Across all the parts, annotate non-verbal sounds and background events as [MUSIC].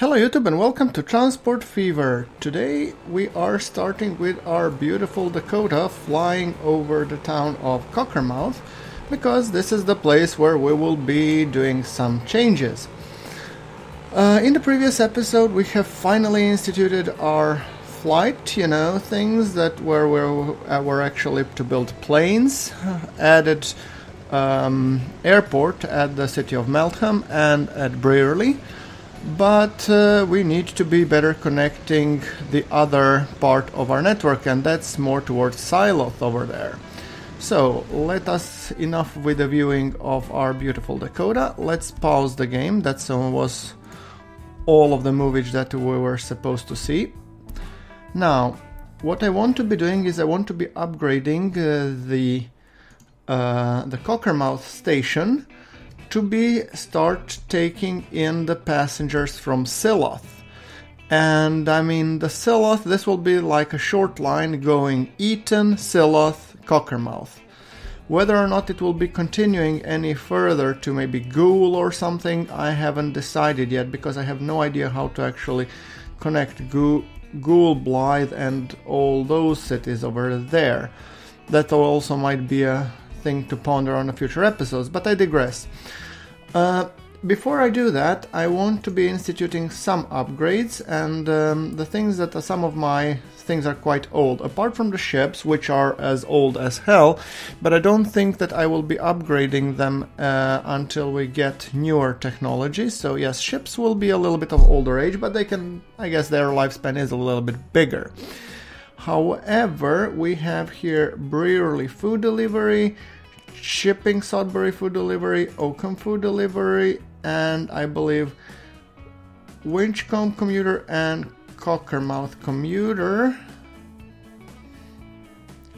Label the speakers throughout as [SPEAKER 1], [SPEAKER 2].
[SPEAKER 1] Hello YouTube and welcome to Transport Fever. Today we are starting with our beautiful Dakota flying over the town of Cockermouth because this is the place where we will be doing some changes. Uh, in the previous episode we have finally instituted our flight, you know, things that were, were, uh, were actually to build planes, [LAUGHS] added um, airport at the city of Meltham and at Brierley but uh, we need to be better connecting the other part of our network and that's more towards Siloth over there. So let us enough with the viewing of our beautiful Dakota. Let's pause the game. That was all of the movies that we were supposed to see. Now, what I want to be doing is I want to be upgrading uh, the uh, the Cockermouth station to be start taking in the passengers from Siloth. And I mean, the Siloth, this will be like a short line going Eaton, Siloth, Cockermouth. Whether or not it will be continuing any further to maybe Goole or something, I haven't decided yet because I have no idea how to actually connect Goole Blythe, and all those cities over there. That also might be a thing to ponder on the future episodes, but I digress. Uh, before I do that, I want to be instituting some upgrades, and um, the things that are, some of my things are quite old, apart from the ships, which are as old as hell, but I don't think that I will be upgrading them uh, until we get newer technology. So, yes, ships will be a little bit of older age, but they can, I guess, their lifespan is a little bit bigger. However, we have here Brierley food delivery, Chipping Sodbury food delivery, Oakham food delivery, and I believe Winchcombe commuter and Cockermouth commuter.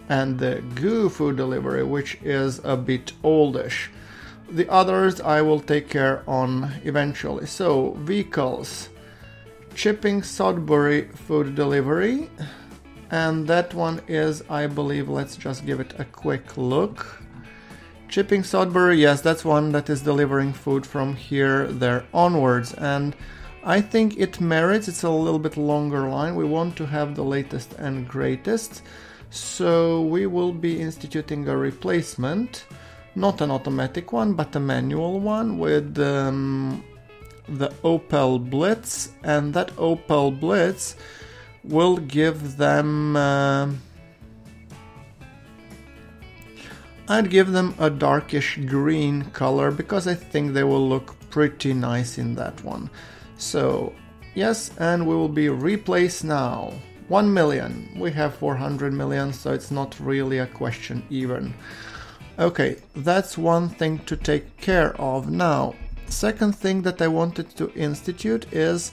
[SPEAKER 1] And the Goo food delivery, which is a bit oldish. The others I will take care on eventually. So, vehicles, Chipping Sodbury food delivery, and that one is, I believe, let's just give it a quick look. Chipping Sodbury yes, that's one that is delivering food from here there onwards, and I think it merits. It's a little bit longer line. We want to have the latest and greatest, so we will be instituting a replacement, not an automatic one, but a manual one with um, the Opel Blitz, and that Opel Blitz will give them. Uh, I'd give them a darkish green color because I think they will look pretty nice in that one. So yes, and we will be replaced now. 1 million. We have 400 million, so it's not really a question even. Okay, that's one thing to take care of. Now, second thing that I wanted to institute is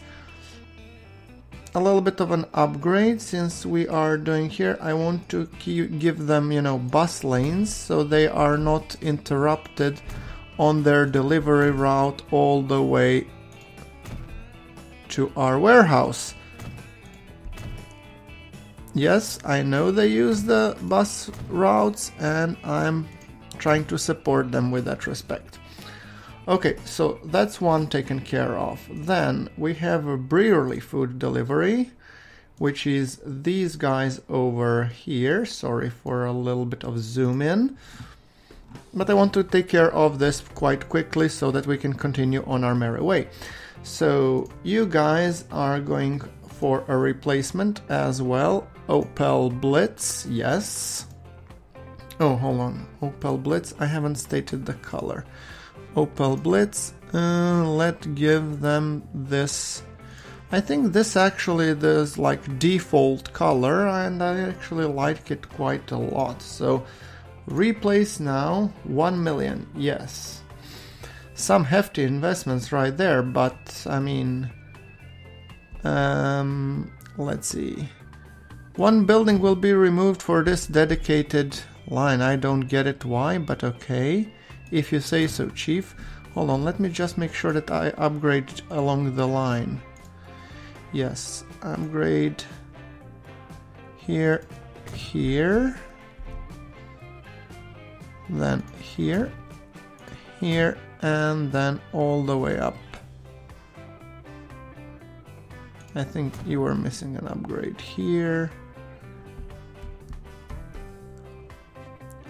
[SPEAKER 1] a little bit of an upgrade since we are doing here. I want to give them you know bus lanes so they are not interrupted on their delivery route all the way to our warehouse. Yes I know they use the bus routes and I'm trying to support them with that respect Okay, so that's one taken care of. Then we have a Brierley food delivery, which is these guys over here. Sorry for a little bit of zoom in. But I want to take care of this quite quickly so that we can continue on our merry way. So you guys are going for a replacement as well. Opel Blitz, yes. Oh, hold on. Opel Blitz, I haven't stated the color. Opel Blitz. Uh, let's give them this. I think this actually is like default color and I actually like it quite a lot. So replace now 1 million. Yes. Some hefty investments right there, but I mean um, let's see. One building will be removed for this dedicated line. I don't get it why, but okay. If you say so, Chief. Hold on, let me just make sure that I upgrade along the line. Yes, upgrade here, here, then here, here, and then all the way up. I think you were missing an upgrade here.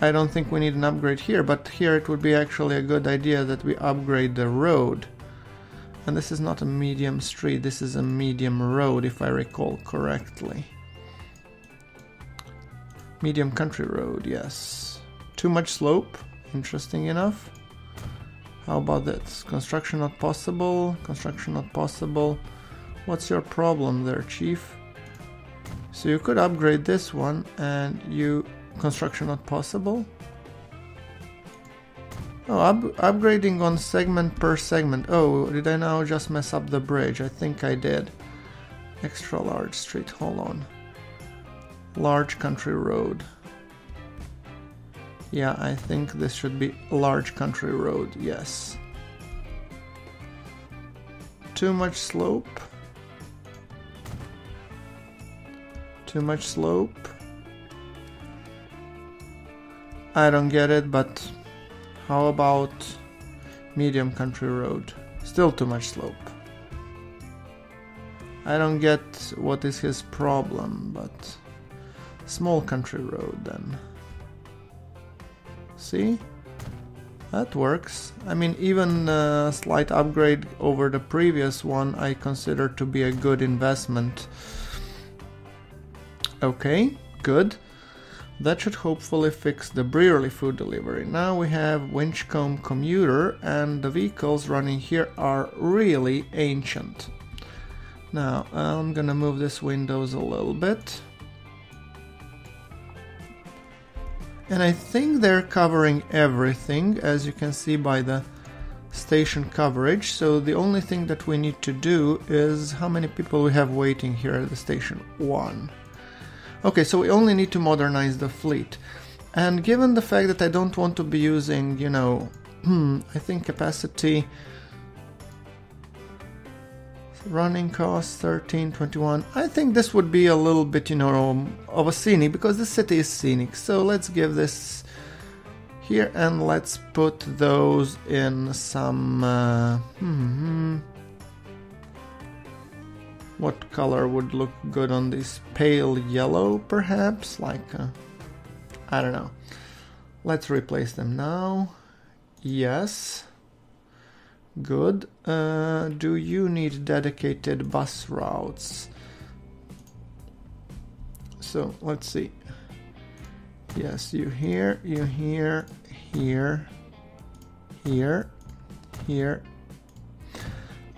[SPEAKER 1] I don't think we need an upgrade here, but here it would be actually a good idea that we upgrade the road. And this is not a medium street, this is a medium road if I recall correctly. Medium country road, yes. Too much slope, interesting enough. How about this? Construction not possible, construction not possible. What's your problem there, chief? So you could upgrade this one and you construction not possible. Oh, up upgrading on segment per segment. Oh, did I now just mess up the bridge? I think I did. Extra large street, hold on. Large country road. Yeah, I think this should be large country road, yes. Too much slope. Too much slope. I don't get it, but how about medium country road? Still too much slope. I don't get what is his problem, but small country road then. See? That works. I mean, even a slight upgrade over the previous one I consider to be a good investment. Okay, good. That should hopefully fix the Brierley food delivery. Now we have Winchcombe commuter and the vehicles running here are really ancient. Now I'm gonna move this windows a little bit. And I think they're covering everything as you can see by the station coverage. So the only thing that we need to do is how many people we have waiting here at the station? One. Okay, so we only need to modernize the fleet. And given the fact that I don't want to be using, you know, hmm, [CLEARS THROAT] I think capacity running cost 1321 i think this would be a little bit you know of a scenic because the city is scenic so let's give this here and let's put those in some uh, hmm, what color would look good on this? Pale yellow, perhaps? Like, uh, I don't know. Let's replace them now. Yes. Good. Uh, do you need dedicated bus routes? So, let's see. Yes, you here, you here, here, here, here,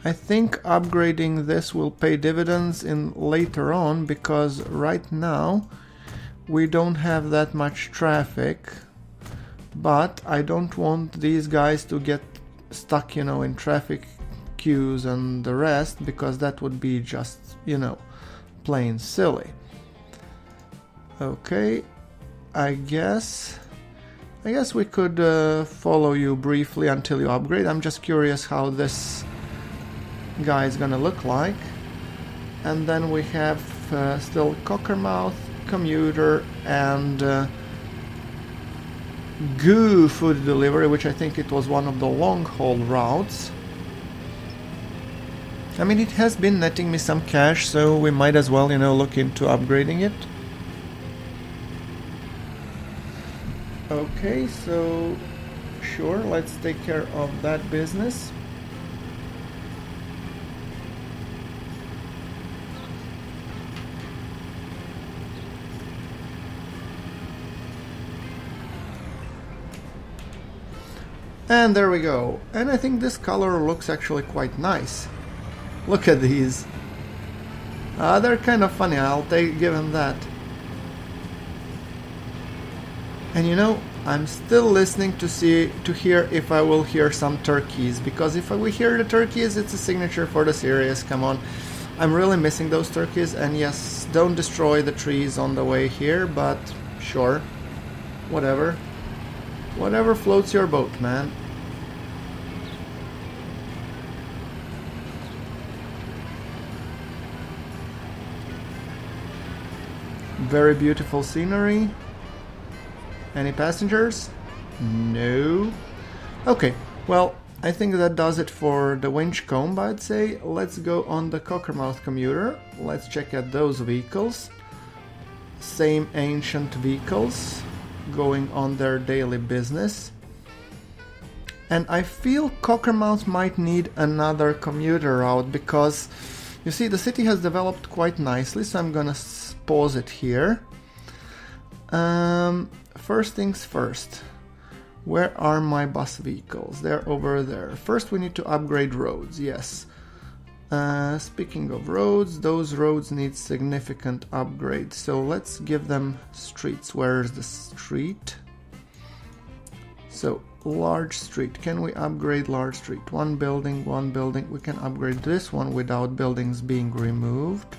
[SPEAKER 1] I think upgrading this will pay dividends in later on because right now we don't have that much traffic but I don't want these guys to get stuck you know in traffic queues and the rest because that would be just you know plain silly. Okay I guess I guess we could uh, follow you briefly until you upgrade. I'm just curious how this guy is gonna look like. And then we have uh, still Cockermouth, Commuter, and uh, Goo food delivery, which I think it was one of the long haul routes. I mean, it has been netting me some cash, so we might as well, you know, look into upgrading it. Okay, so sure, let's take care of that business. And there we go. And I think this color looks actually quite nice. Look at these. Uh, they're kind of funny, I'll take give them that. And you know, I'm still listening to see to hear if I will hear some turkeys because if I we hear the turkeys, it's a signature for the series. Come on, I'm really missing those turkeys. And yes, don't destroy the trees on the way here, but sure, whatever, whatever floats your boat, man. Very beautiful scenery. Any passengers? No. Okay, well, I think that does it for the Winchcombe, I'd say. Let's go on the Cockermouth commuter. Let's check out those vehicles. Same ancient vehicles going on their daily business. And I feel Cockermouth might need another commuter route because you see the city has developed quite nicely, so I'm gonna pause it here. Um, first things first. Where are my bus vehicles? They're over there. First, we need to upgrade roads, yes. Uh, speaking of roads, those roads need significant upgrades. So let's give them streets. Where's the street? So large street. Can we upgrade large street? One building, one building. We can upgrade this one without buildings being removed.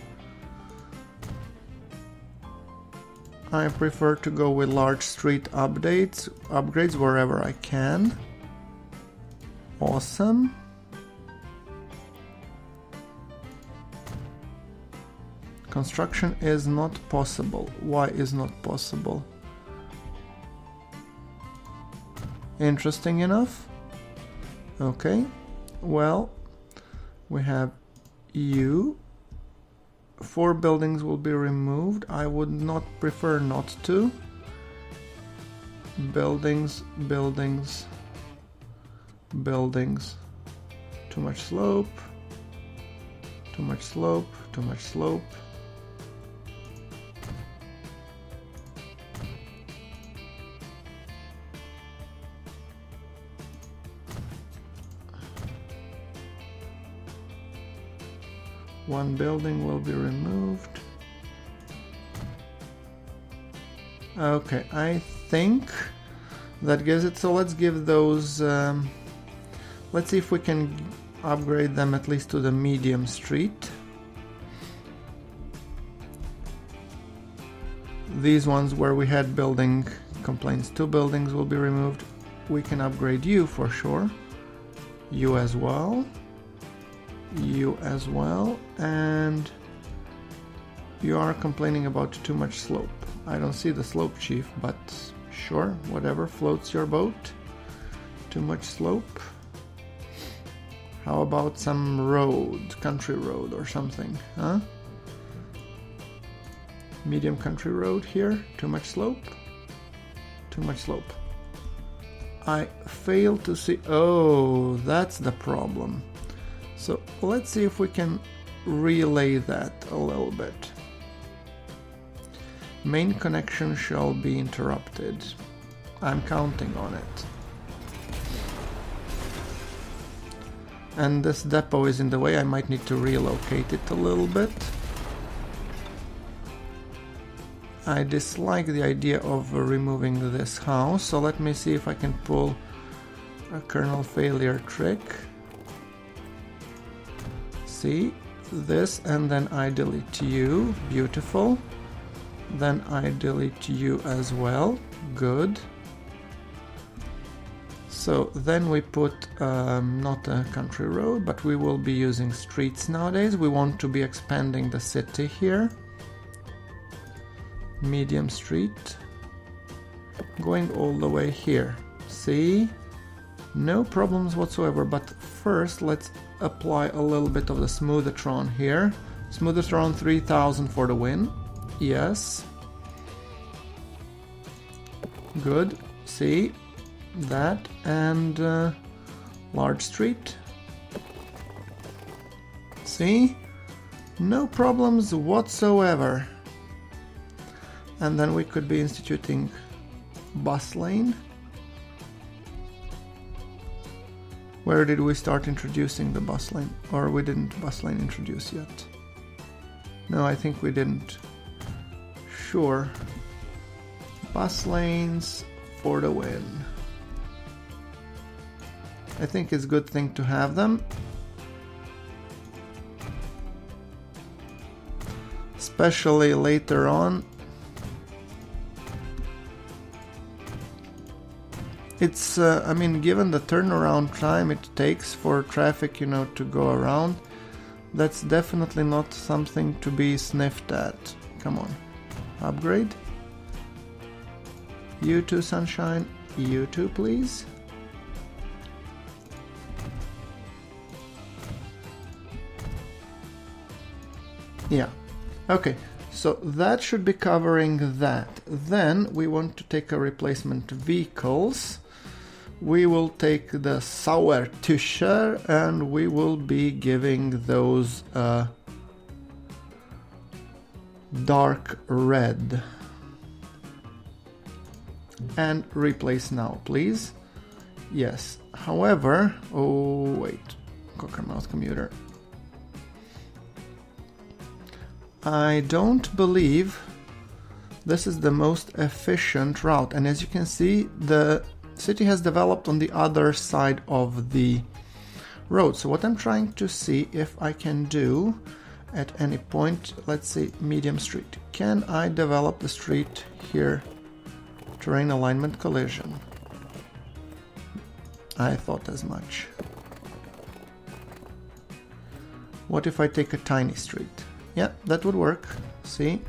[SPEAKER 1] I prefer to go with large street updates, upgrades wherever I can. Awesome. Construction is not possible. Why is not possible? Interesting enough. Okay. Well, we have you four buildings will be removed. I would not prefer not to. Buildings, buildings, buildings. Too much slope. Too much slope, too much slope. One building will be removed. Okay, I think that gives it. So let's give those. Um, let's see if we can upgrade them at least to the medium street. These ones where we had building complaints, two buildings will be removed. We can upgrade you for sure. You as well you as well and you are complaining about too much slope. I don't see the slope chief, but sure, whatever floats your boat. Too much slope. How about some road, country road or something, huh? Medium country road here, too much slope. Too much slope. I fail to see, oh, that's the problem. So let's see if we can relay that a little bit. Main connection shall be interrupted. I'm counting on it. And this depot is in the way, I might need to relocate it a little bit. I dislike the idea of removing this house, so let me see if I can pull a kernel failure trick see this and then I delete you. Beautiful. Then I delete you as well. Good. So then we put um, not a country road but we will be using streets nowadays. We want to be expanding the city here. Medium street. Going all the way here. See? No problems whatsoever but first let's apply a little bit of the Smoothertron here. Smoothertron 3000 for the win. Yes. Good. See that and uh, large street. See? No problems whatsoever. And then we could be instituting bus lane. Where did we start introducing the bus lane? Or we didn't bus lane introduce yet? No, I think we didn't. Sure. Bus lanes for the win. I think it's a good thing to have them. Especially later on it's uh, i mean given the turnaround time it takes for traffic you know to go around that's definitely not something to be sniffed at. Come on. Upgrade. You too sunshine. You too please. Yeah. Okay. So that should be covering that. Then we want to take a replacement vehicles. We will take the Sauertuscher and we will be giving those uh, dark red. And replace now, please. Yes. However, oh wait, Cockermouth commuter. I don't believe this is the most efficient route. And as you can see, the city has developed on the other side of the road. So what I'm trying to see if I can do at any point, let's say medium street. Can I develop the street here? Terrain alignment collision. I thought as much. What if I take a tiny street? Yeah, that would work. See?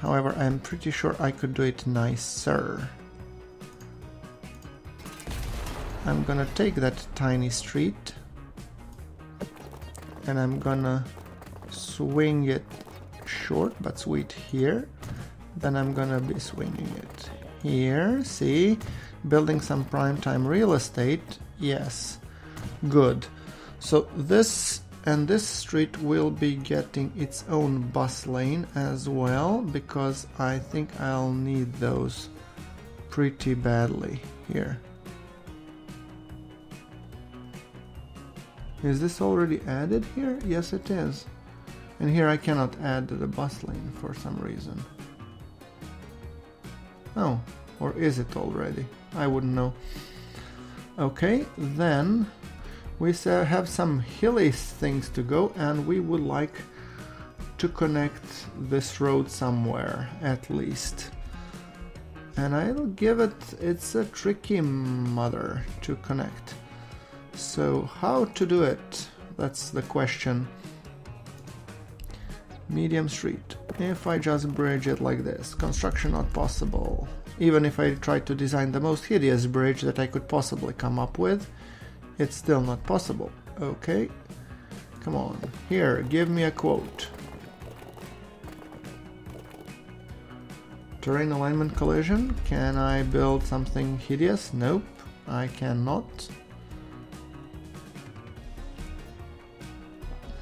[SPEAKER 1] However, I'm pretty sure I could do it nicer. I'm gonna take that tiny street and I'm gonna swing it short but sweet here. Then I'm gonna be swinging it here. See? Building some prime time real estate. Yes. Good. So this and this street will be getting its own bus lane as well because I think I'll need those pretty badly here. Is this already added here? Yes it is. And here I cannot add the bus lane for some reason. Oh, or is it already? I wouldn't know. Okay, then we uh, have some hilly things to go and we would like to connect this road somewhere at least. And I'll give it it's a tricky mother to connect. So how to do it? That's the question. Medium street. If I just bridge it like this. Construction not possible. Even if I try to design the most hideous bridge that I could possibly come up with it's still not possible. Okay. Come on. Here, give me a quote. Terrain alignment collision. Can I build something hideous? Nope, I cannot.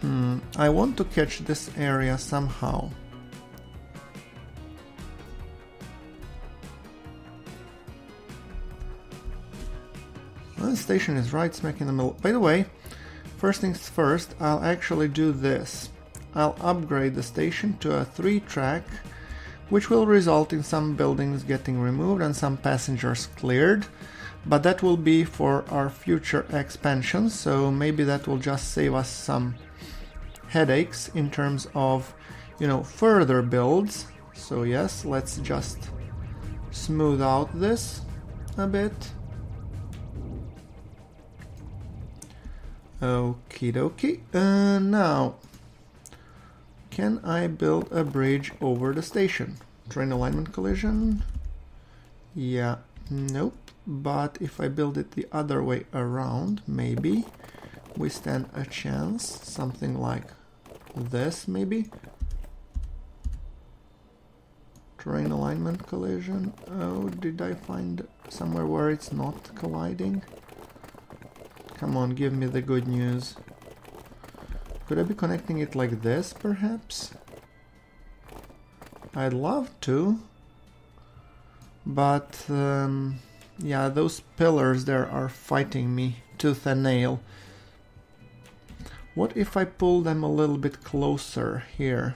[SPEAKER 1] Hmm, I want to catch this area somehow. The station is right smack in the middle. By the way, first things first, I'll actually do this. I'll upgrade the station to a 3 track, which will result in some buildings getting removed and some passengers cleared. But that will be for our future expansion, so maybe that will just save us some headaches in terms of, you know, further builds. So yes, let's just smooth out this a bit. Okie dokie. Uh, now, can I build a bridge over the station? Train alignment collision? Yeah, nope. But if I build it the other way around, maybe we stand a chance. Something like this, maybe. Terrain alignment collision. Oh, did I find somewhere where it's not colliding? Come on, give me the good news. Could I be connecting it like this, perhaps? I'd love to. But, um, yeah, those pillars there are fighting me tooth and nail. What if I pull them a little bit closer here?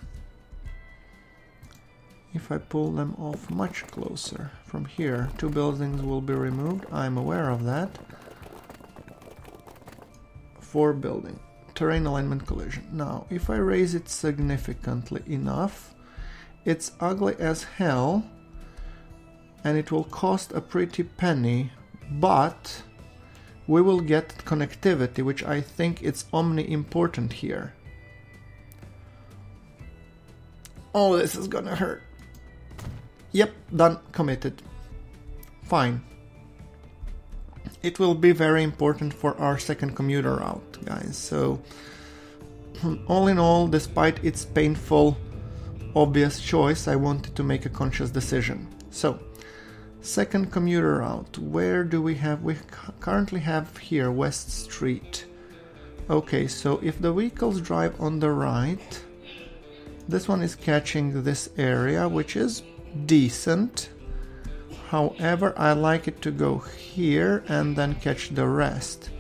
[SPEAKER 1] If I pull them off much closer from here, two buildings will be removed. I'm aware of that for building. Terrain alignment collision. Now, if I raise it significantly enough, it's ugly as hell and it will cost a pretty penny, but we will get connectivity, which I think it's omni important here. Oh, this is gonna hurt. Yep, done, committed. Fine. It will be very important for our second commuter route, guys. So, [CLEARS THROAT] all in all, despite its painful, obvious choice, I wanted to make a conscious decision. So, second commuter route, where do we have? We currently have here West Street. Okay, so if the vehicles drive on the right, this one is catching this area, which is decent. However, I like it to go here and then catch the rest.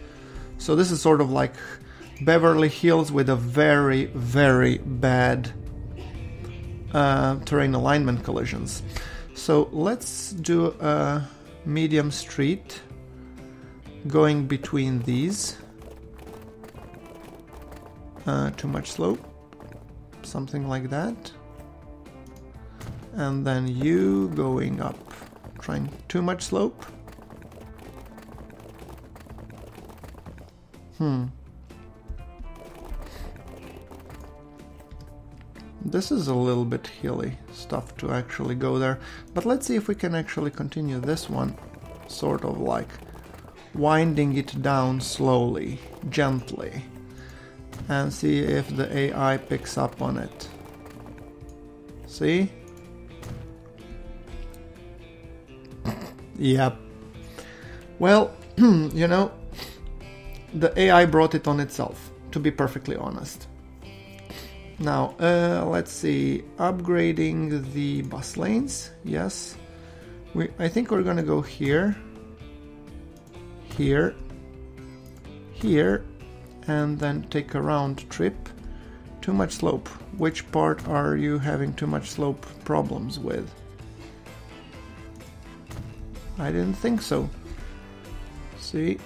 [SPEAKER 1] So this is sort of like Beverly Hills with a very, very bad uh, terrain alignment collisions. So let's do a medium street going between these. Uh, too much slope, something like that. And then you going up trying too much slope. Hmm. This is a little bit hilly stuff to actually go there, but let's see if we can actually continue this one sort of like winding it down slowly, gently, and see if the AI picks up on it. See? Yep. Well, [CLEARS THROAT] you know, the AI brought it on itself, to be perfectly honest. Now, uh, let's see, upgrading the bus lanes, yes. We, I think we're gonna go here, here, here, and then take a round trip. Too much slope. Which part are you having too much slope problems with? I didn't think so. See?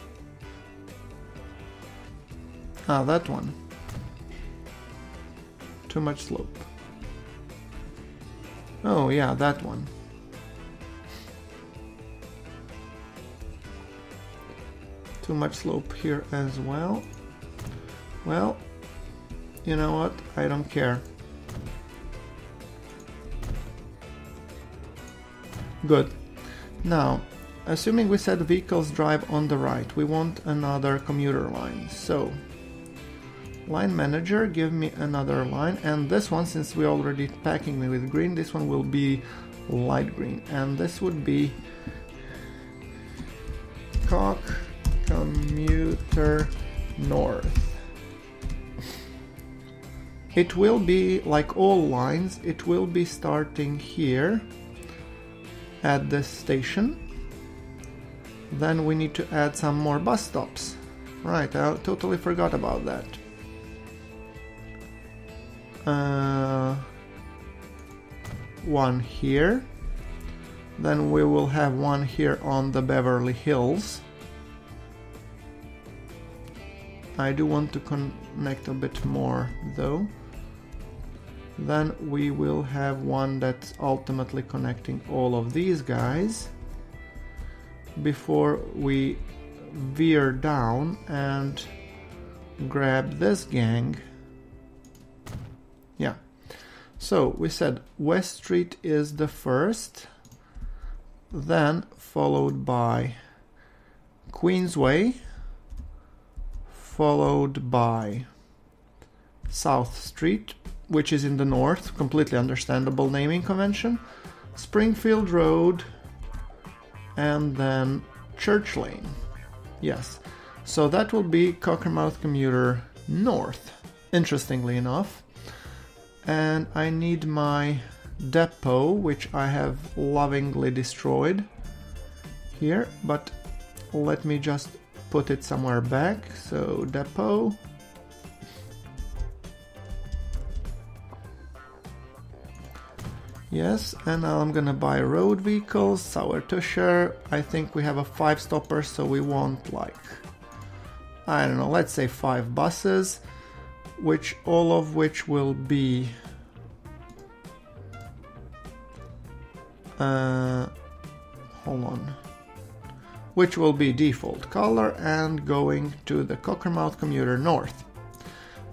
[SPEAKER 1] Ah, that one. Too much slope. Oh, yeah, that one. Too much slope here as well. Well, you know what? I don't care. Good. Now, assuming we said vehicles drive on the right, we want another commuter line. So, line manager, give me another line. And this one, since we're already packing me with green, this one will be light green. And this would be Cock Commuter North. It will be, like all lines, it will be starting here at this station. Then we need to add some more bus stops. Right, I totally forgot about that. Uh, one here. Then we will have one here on the Beverly Hills. I do want to connect a bit more though then we will have one that's ultimately connecting all of these guys before we veer down and grab this gang. Yeah. So we said West Street is the first then followed by Queensway followed by South Street which is in the north, completely understandable naming convention, Springfield Road, and then Church Lane. Yes, so that will be Cockermouth Commuter North, interestingly enough. And I need my depot, which I have lovingly destroyed here, but let me just put it somewhere back. So, depot Yes, and now I'm gonna buy road vehicles, Sauertuscher. I think we have a five stopper, so we want like, I don't know, let's say five buses, which all of which will be uh, hold on, which will be default color and going to the Cockermouth commuter north.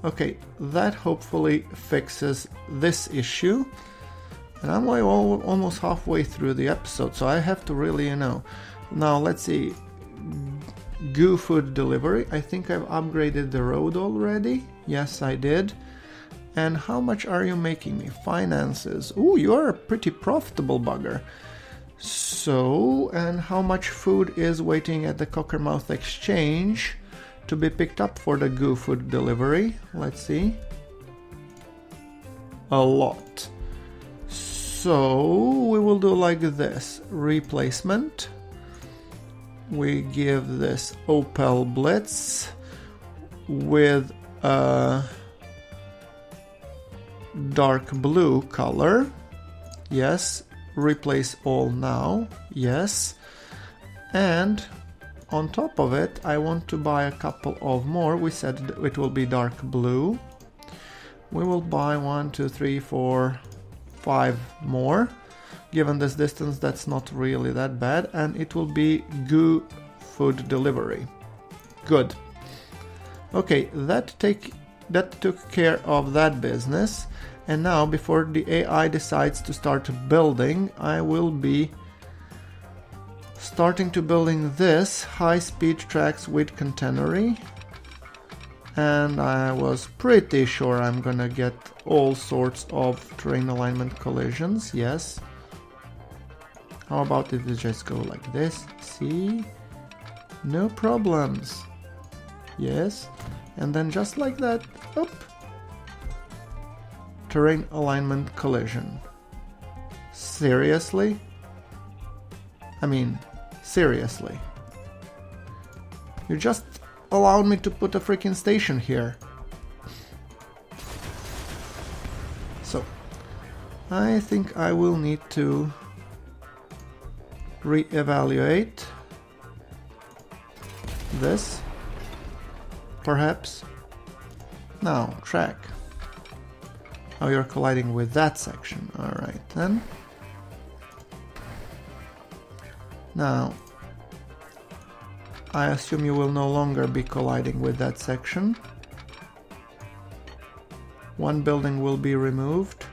[SPEAKER 1] Okay, that hopefully fixes this issue. And I'm like almost halfway through the episode, so I have to really, you know. Now let's see. Goo Food Delivery. I think I've upgraded the road already. Yes, I did. And how much are you making me? Finances. Ooh, you are a pretty profitable bugger. So, and how much food is waiting at the Cockermouth Exchange to be picked up for the Goo Food delivery? Let's see. A lot. So, we will do like this replacement. We give this Opel Blitz with a dark blue color. Yes, replace all now. Yes. And on top of it, I want to buy a couple of more. We said it will be dark blue. We will buy one, two, three, four, five more. Given this distance, that's not really that bad. And it will be Goo food delivery. Good. Okay, that take that took care of that business. And now, before the AI decides to start building, I will be starting to building this high-speed tracks with catenary. And I was pretty sure I'm gonna get all sorts of terrain alignment collisions, yes. How about if we just go like this? See? No problems. Yes. And then just like that, up, terrain alignment collision. Seriously? I mean, seriously. You just allowed me to put a freaking station here. I think I will need to re-evaluate this, perhaps. Now, track. Oh, you're colliding with that section. Alright then. Now, I assume you will no longer be colliding with that section. One building will be removed.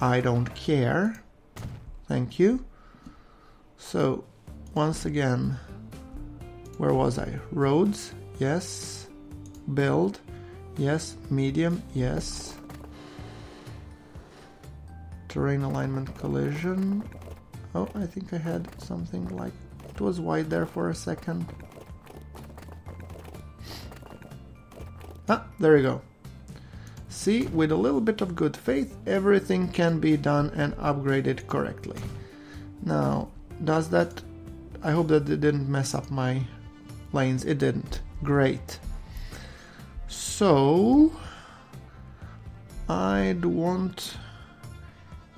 [SPEAKER 1] I don't care. Thank you. So, once again, where was I? Roads, yes. Build, yes. Medium, yes terrain alignment collision. Oh, I think I had something like... It was white there for a second. Ah, there you go. See, with a little bit of good faith, everything can be done and upgraded correctly. Now, does that... I hope that it didn't mess up my lanes. It didn't. Great. So... I'd want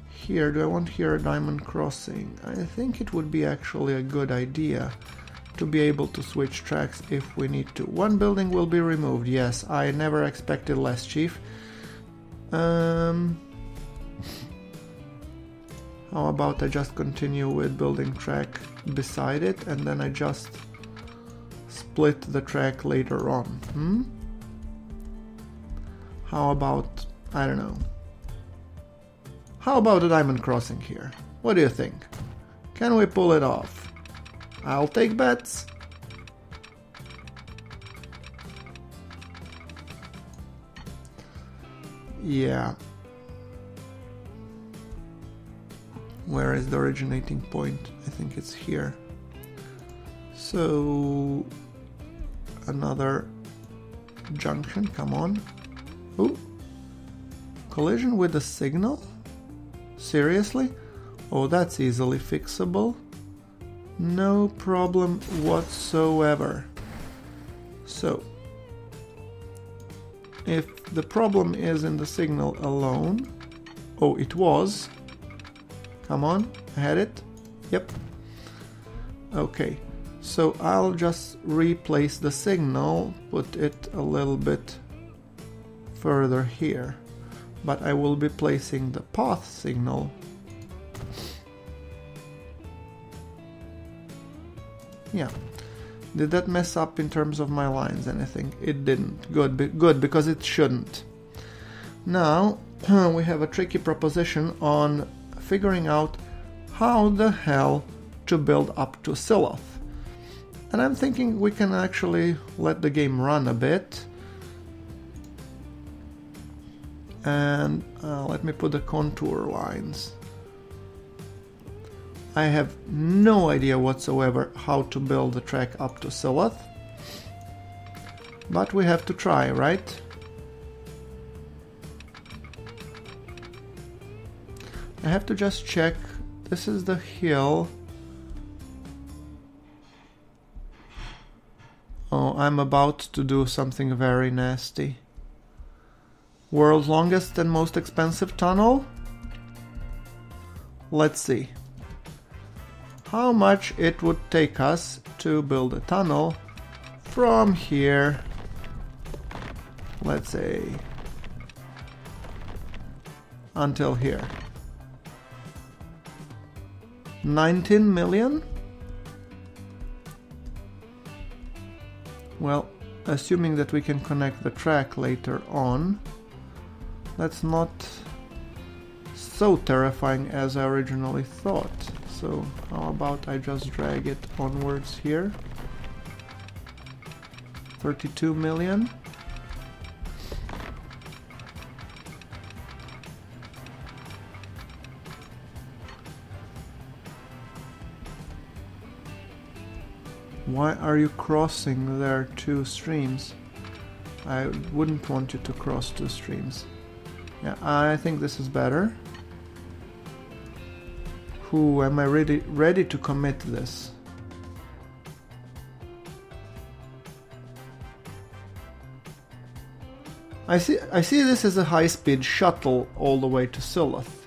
[SPEAKER 1] here, do I want here a diamond crossing? I think it would be actually a good idea to be able to switch tracks if we need to. One building will be removed, yes, I never expected less, Chief. Um, how about I just continue with building track beside it and then I just split the track later on, hmm? How about, I don't know, how about a diamond crossing here? What do you think? Can we pull it off? I'll take bets. Yeah. Where is the originating point? I think it's here. So another junction, come on. Ooh. Collision with the signal? Seriously? Oh, that's easily fixable. No problem whatsoever. So, if the problem is in the signal alone, oh, it was. Come on, I had it. Yep. Okay, so I'll just replace the signal, put it a little bit further here but I will be placing the path signal yeah did that mess up in terms of my lines anything it didn't good be good because it shouldn't now [CLEARS THROAT] we have a tricky proposition on figuring out how the hell to build up to Siloth And I'm thinking we can actually let the game run a bit. And uh, let me put the contour lines. I have no idea whatsoever how to build the track up to Silloth. But we have to try, right? I have to just check. This is the hill. Oh, I'm about to do something very nasty. World's longest and most expensive tunnel? Let's see. How much it would take us to build a tunnel from here, let's say, until here. 19 million? Well, assuming that we can connect the track later on, that's not so terrifying as I originally thought. So how about I just drag it onwards here? 32 million. Why are you crossing their two streams? I wouldn't want you to cross two streams. Yeah, I think this is better. Who am I ready ready to commit this? I see I see this as a high-speed shuttle all the way to Silloth.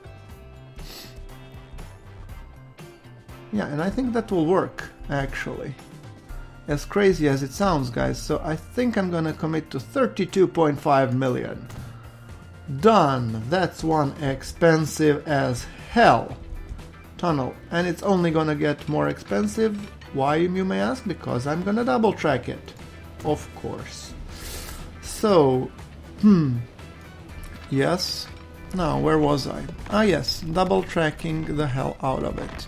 [SPEAKER 1] Yeah, and I think that will work actually as crazy as it sounds, guys. So I think I'm gonna commit to 32.5 million. Done. That's one expensive as hell tunnel. And it's only gonna get more expensive. Why, you may ask? Because I'm gonna double track it. Of course. So, hmm. Yes. Now, where was I? Ah, yes. Double tracking the hell out of it.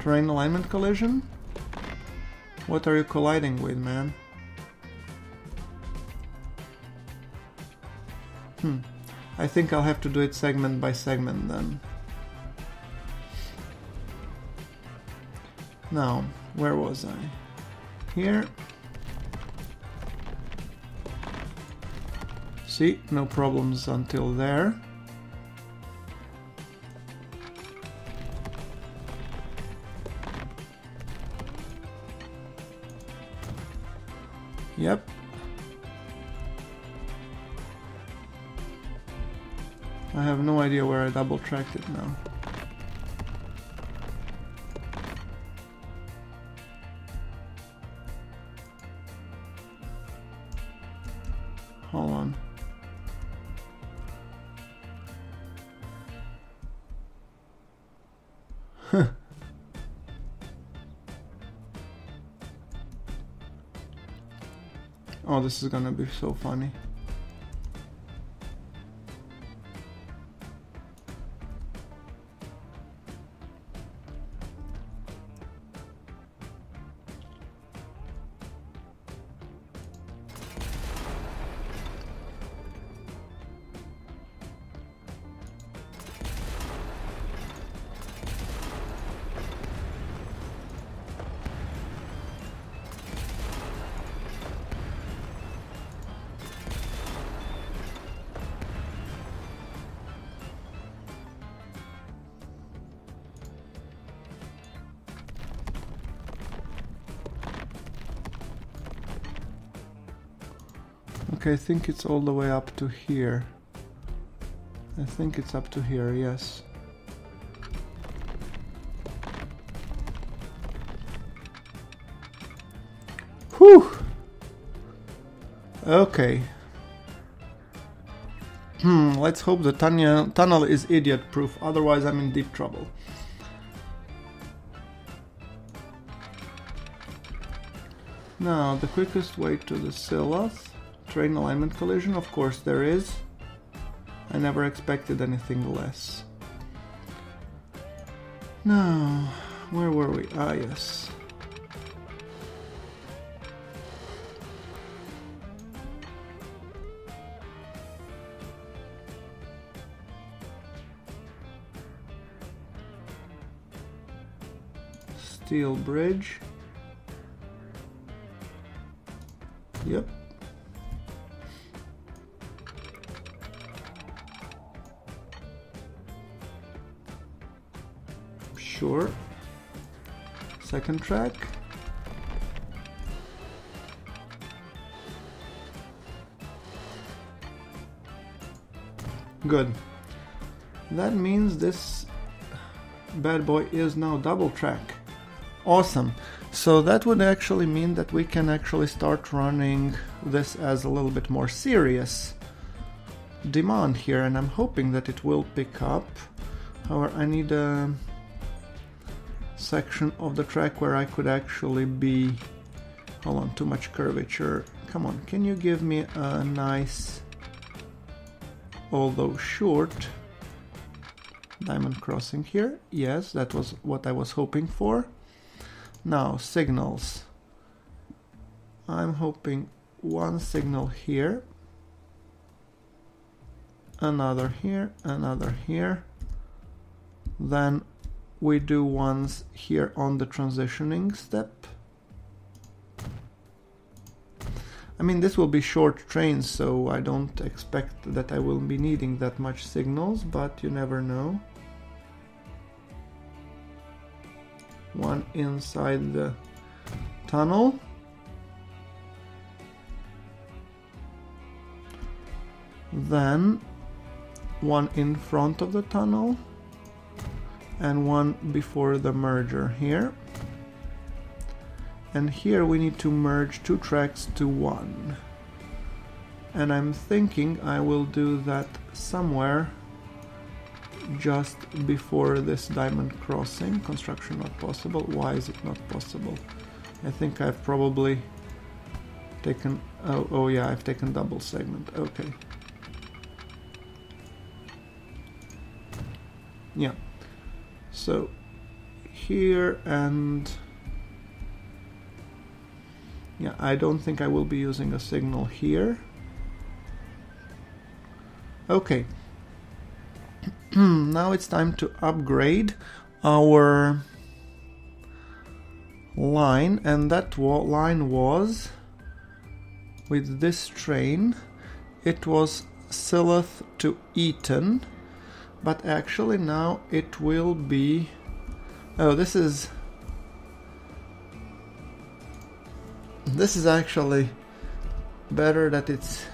[SPEAKER 1] Terrain alignment collision? What are you colliding with, man? Hmm. I think I'll have to do it segment by segment then. Now, where was I? Here. See, no problems until there. Where I double tracked it now. Hold on. [LAUGHS] Oh, this is gonna be so funny. I think it's all the way up to here. I think it's up to here, yes. Whew! Okay. Hmm, let's hope the tunnel is idiot-proof, otherwise I'm in deep trouble. Now, the quickest way to the Silloth Terrain alignment collision, of course there is. I never expected anything less. Now, where were we? Ah, yes. Steel bridge. Second track. Good. That means this bad boy is now double track. Awesome. So that would actually mean that we can actually start running this as a little bit more serious demand here and I'm hoping that it will pick up. However, I need a section of the track where I could actually be... Hold on, too much curvature. Come on, can you give me a nice, although short, diamond crossing here? Yes, that was what I was hoping for. Now, signals. I'm hoping one signal here, another here, another here. Then we do ones here on the transitioning step. I mean, this will be short trains, so I don't expect that I will be needing that much signals, but you never know. one inside the tunnel. Then one in front of the tunnel and one before the merger here. And here we need to merge two tracks to one. And I'm thinking I will do that somewhere just before this diamond crossing. Construction not possible. Why is it not possible? I think I've probably taken... Oh, oh yeah, I've taken double segment. Okay. Yeah. So, here and... Yeah, I don't think I will be using a signal here. Okay. [CLEARS THROAT] now it's time to upgrade our line and that wa line was with this train it was Silloth to Eton but actually now it will be oh this is this is actually better that it's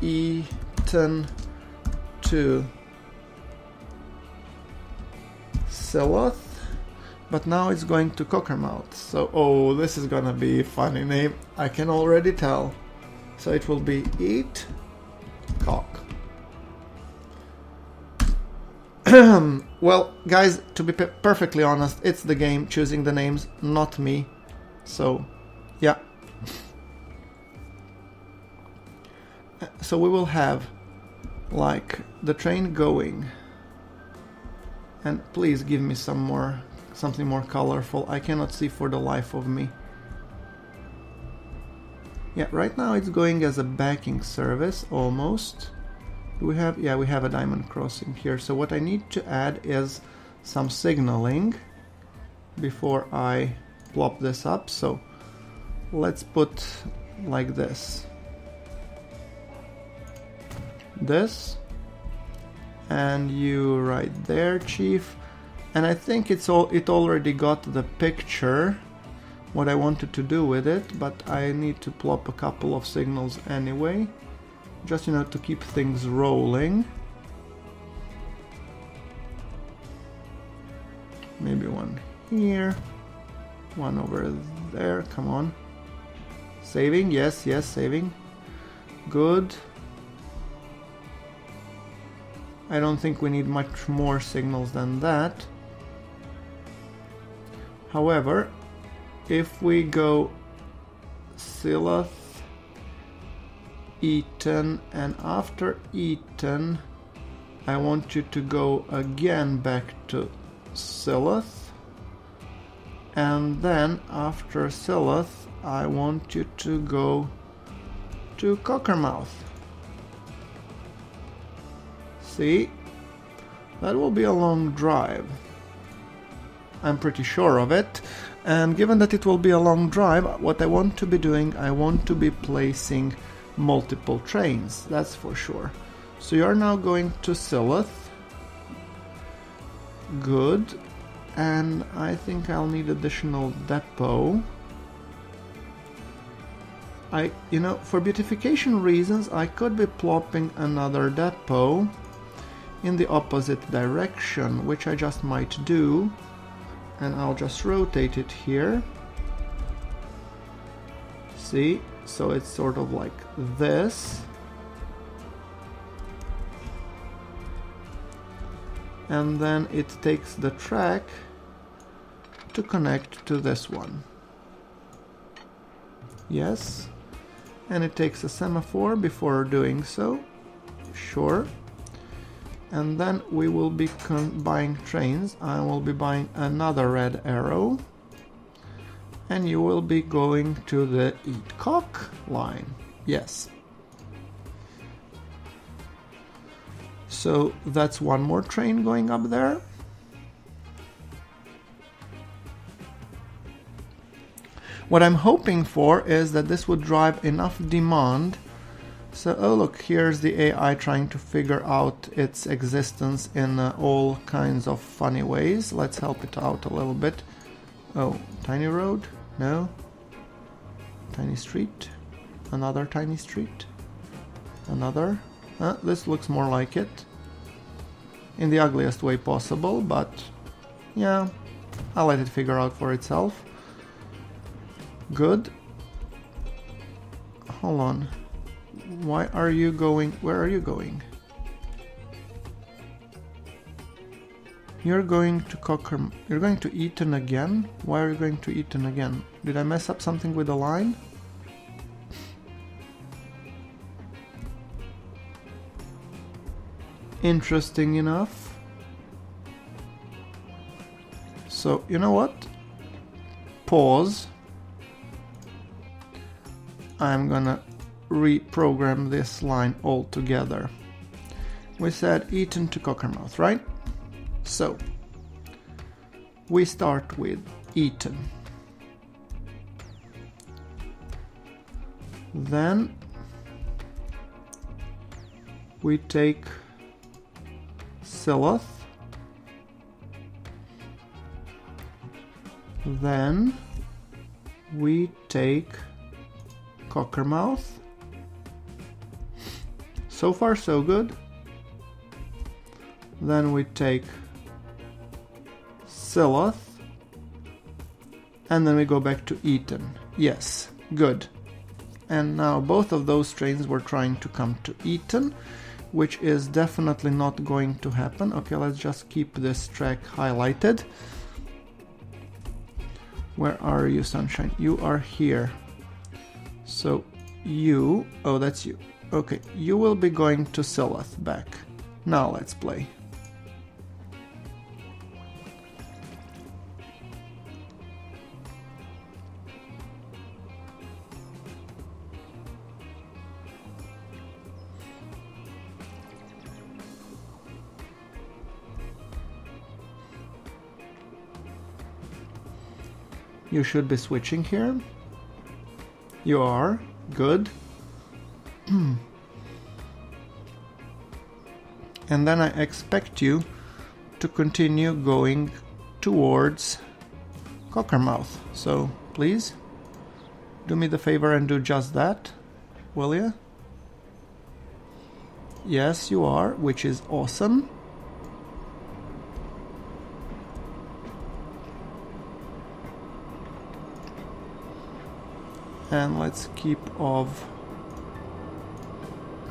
[SPEAKER 1] Eton to Silloth, but now it's going to Cockermouth. So, oh, this is gonna be funny name. I can already tell. So it will be Eat [CLEARS THROAT] well, guys, to be perfectly honest, it's the game choosing the names, not me. So, yeah. so we will have like the train going and please give me some more, something more colorful. I cannot see for the life of me. Yeah, right now it's going as a backing service, almost. Do we have, yeah, we have a diamond crossing here. So what I need to add is some signaling before I plop this up. So let's put like this. This and you right there chief and I think it's all it already got the picture what I wanted to do with it but I need to plop a couple of signals anyway just you know to keep things rolling. Maybe one here one over there come on. Saving yes yes saving. Good. I don't think we need much more signals than that. However, if we go Silloth, Eton, and after Eton, I want you to go again back to Silloth. And then after Silloth, I want you to go to Cockermouth. See? That will be a long drive. I'm pretty sure of it. And given that it will be a long drive, what I want to be doing, I want to be placing multiple trains, that's for sure. So you're now going to Silloth. Good. And I think I'll need additional depot. I, you know, for beautification reasons, I could be plopping another depot in the opposite direction, which I just might do. And I'll just rotate it here. See? So it's sort of like this. And then it takes the track to connect to this one. Yes. And it takes a semaphore before doing so. Sure. And then we will be buying trains. I will be buying another red arrow and you will be going to the eat cock line yes so that's one more train going up there What I'm hoping for is that this would drive enough demand. So, oh look, here's the AI trying to figure out its existence in uh, all kinds of funny ways. Let's help it out a little bit. Oh, tiny road? No. Tiny street? Another tiny street? Another? Uh, this looks more like it. In the ugliest way possible, but yeah, I'll let it figure out for itself. Good. Hold on. Why are you going? Where are you going? You're going to Cocker. You're going to Eaton again? Why are you going to Eaton again? Did I mess up something with the line? Interesting enough. So, you know what? Pause. I'm gonna reprogram this line altogether. We said Eaton to Cockermouth, right? So, we start with Eaton. Then we take Silloth. Then we take Cockermouth. So far so good. Then we take Silloth. And then we go back to Eaton. Yes, good. And now both of those trains were trying to come to Eaton, which is definitely not going to happen. Okay, let's just keep this track highlighted. Where are you, Sunshine? You are here. So you, oh that's you. Okay, you will be going to Silloth back. Now let's play. You should be switching here. You are? Good. [CLEARS THROAT] and then I expect you to continue going towards Cockermouth. So please do me the favor and do just that, will you? Yes, you are, which is awesome. And let's keep of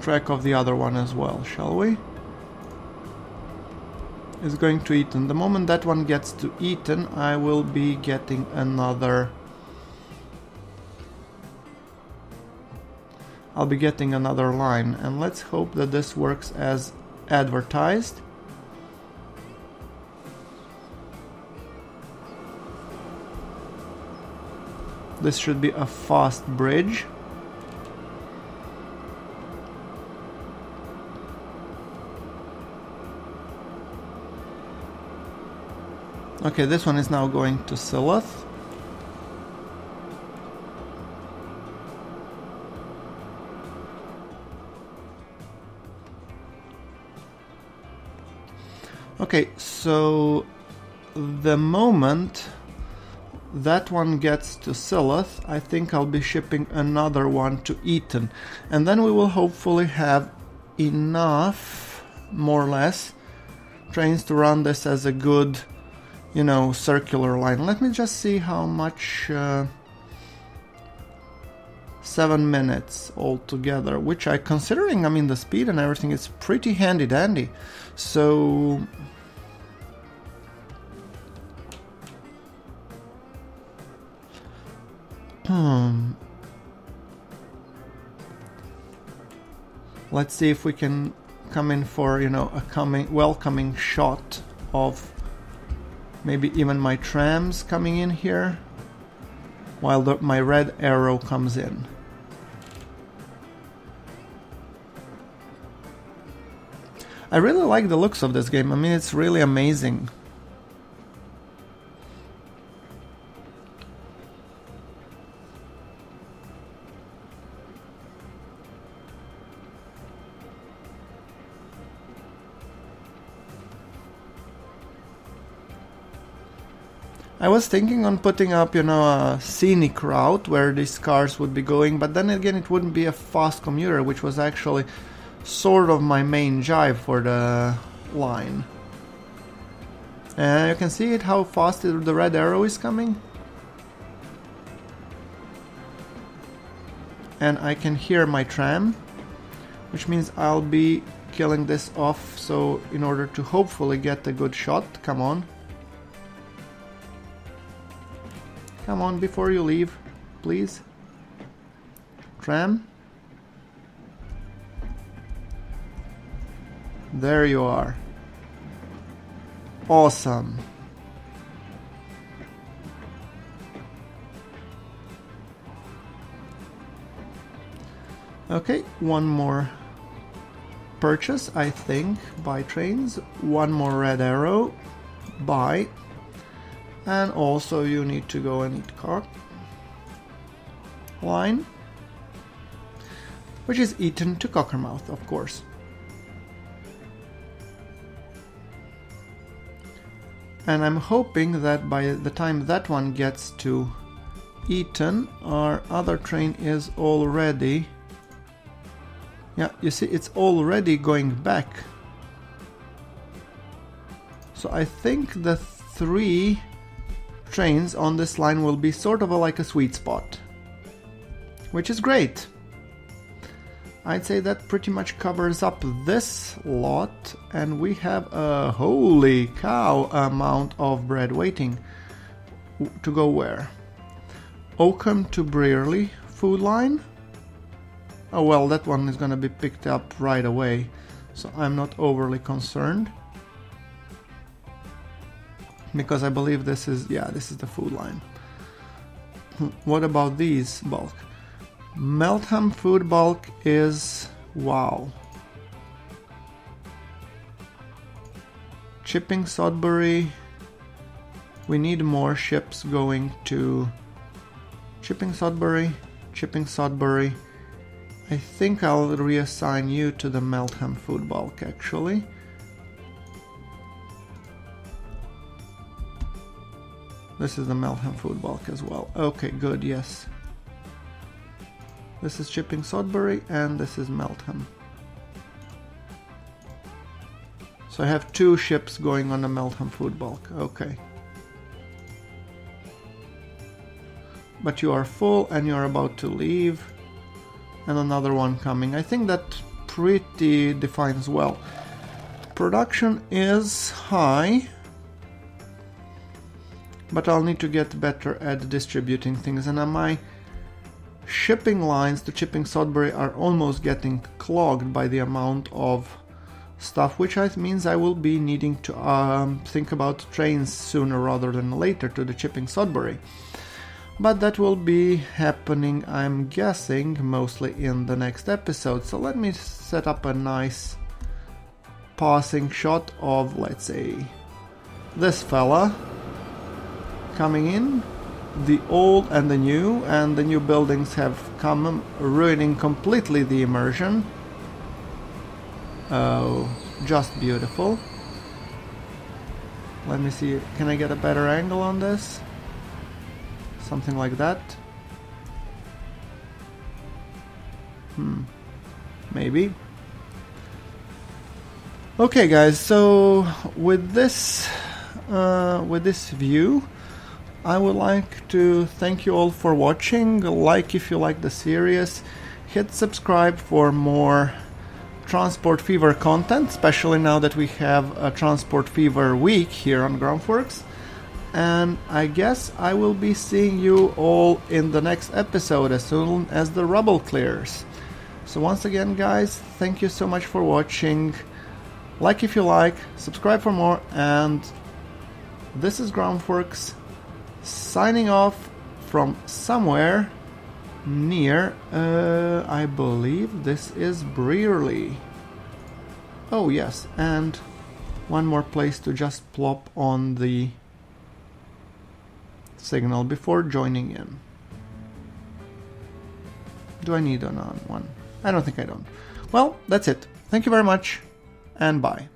[SPEAKER 1] track of the other one as well, shall we? Is going to Eaton. The moment that one gets to Eaton, I will be getting another. I'll be getting another line, and let's hope that this works as advertised. This should be a fast bridge. Okay, this one is now going to Silloth. Okay, so the moment that one gets to Silloth, I think I'll be shipping another one to Eton. And then we will hopefully have enough, more or less, trains to run this as a good, you know, circular line. Let me just see how much... Uh, 7 minutes altogether, which I, considering, I mean, the speed and everything, is pretty handy dandy. So... Hmm. Let's see if we can come in for, you know, a coming welcoming shot of maybe even my trams coming in here while the, my red arrow comes in. I really like the looks of this game. I mean, it's really amazing. I was thinking on putting up, you know, a scenic route where these cars would be going, but then again it wouldn't be a fast commuter, which was actually sort of my main jive for the line. And you can see it how fast the red arrow is coming. And I can hear my tram, which means I'll be killing this off so in order to hopefully get a good shot, come on. Come on before you leave, please. Tram. There you are. Awesome. Okay, one more purchase, I think, buy trains. One more red arrow, buy. And also you need to go and eat car line, which is eaten to Cockermouth, of course. and I'm hoping that by the time that one gets to Eton our other train is already yeah you see it's already going back so I think the three trains on this line will be sort of a, like a sweet spot which is great I'd say that pretty much covers up this lot and we have a holy cow amount of bread waiting to go where? Oakham to Brierley food line? Oh well, that one is gonna be picked up right away, so I'm not overly concerned. Because I believe this is, yeah, this is the food line. What about these bulk? Meltham food bulk is wow. Chipping Sodbury. We need more ships going to Chipping Sodbury, Chipping Sodbury. I think I'll reassign you to the Meltham food bulk actually. This is the Meltham food bulk as well. Okay, good, yes. This is Chipping Sodbury and this is Meltham. So I have two ships going on the Meltham food bulk. Okay. But you are full and you're about to leave. And another one coming. I think that pretty defines well. Production is high. But I'll need to get better at distributing things. And I shipping lines to Chipping Sodbury are almost getting clogged by the amount of stuff, which means I will be needing to um, think about trains sooner rather than later to the Chipping Sodbury. But that will be happening, I'm guessing, mostly in the next episode. So let me set up a nice passing shot of, let's say, this fella coming in the old and the new, and the new buildings have come ruining completely the immersion. Oh, just beautiful. Let me see, can I get a better angle on this? Something like that. Hmm, maybe. Okay guys, so with this, uh, with this view, I would like to thank you all for watching. Like if you like the series. Hit subscribe for more Transport Fever content, especially now that we have a Transport Fever week here on GrunfWorks. And I guess I will be seeing you all in the next episode as soon as the rubble clears. So once again guys, thank you so much for watching. Like if you like, subscribe for more, and this is GrunfWorks signing off from somewhere near, uh, I believe this is Brierley. Oh yes, and one more place to just plop on the signal before joining in. Do I need an on one? I don't think I don't. Well, that's it. Thank you very much, and bye.